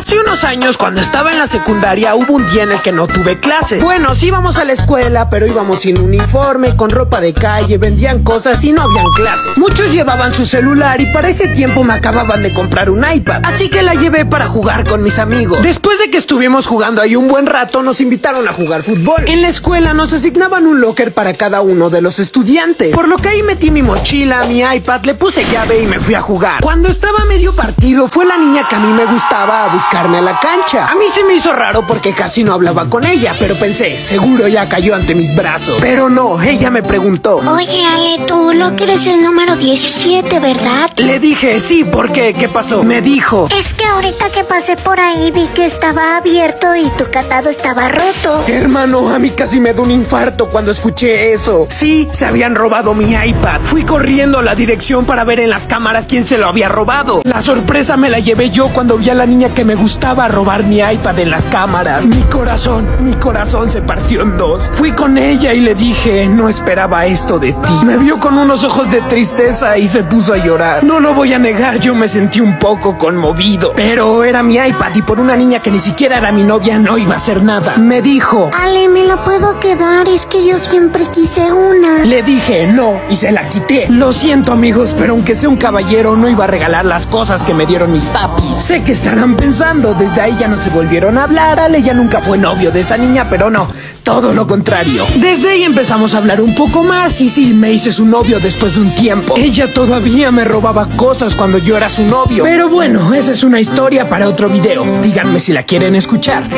Hace unos años, cuando estaba en la secundaria, hubo un día en el que no tuve clases. Bueno, sí íbamos a la escuela, pero íbamos sin uniforme, con ropa de calle, vendían cosas y no habían clases. Muchos llevaban su celular y para ese tiempo me acababan de comprar un iPad, así que la llevé para jugar con mis amigos. Después de que estuvimos jugando ahí un buen rato, nos invitaron a jugar fútbol. En la escuela nos asignaban un locker para cada uno de los estudiantes, por lo que ahí metí mi mochila, mi iPad, le puse llave y me fui a jugar. Cuando estaba medio partido, fue la niña que a mí me gustaba a buscarme a la cancha. A mí se me hizo raro porque casi no hablaba con ella, pero pensé, seguro ya cayó ante mis brazos. Pero no, ella me preguntó. Oye, Ale, tú lo que eres el número 17, ¿verdad? Le dije, sí, ¿por qué? ¿Qué pasó? Me dijo. Es que ahorita que pasé por ahí vi que estaba abierto y tu catado estaba roto. Hermano, a mí casi me dio un infarto cuando escuché eso. Sí, se habían robado mi iPad. Fui corriendo a la dirección para ver en las cámaras quién se lo había robado. La sorpresa me la llevé yo cuando vi a la niña que me gustaba robar mi iPad en las cámaras. Mi corazón, mi corazón se partió en dos. Fui con ella y le dije, no esperaba esto de ti. Me vio con unos ojos de tristeza y se puso a llorar. No lo voy a negar, yo me sentí un poco conmovido. Pero era mi iPad y por una niña que ni siquiera era mi novia no iba a hacer nada. Me dijo, Ale, me la puedo quedar, es que yo siempre quise una. le dije no y se la quité. Lo siento amigos, pero aunque sea un caballero no iba a regalar las cosas que me dieron mis papis. Sé que estarán pensando, desde ahí ya no se volvieron a hablar. Ale ya nunca fue novio de esa niña, pero no, todo lo contrario. Desde ahí empezamos a hablar un poco más y sí, me hice su novio después de un tiempo. Ella todavía me robaba cosas cuando yo era su novio. Pero bueno, esa es una historia para otro video. Díganme si la quieren escuchar.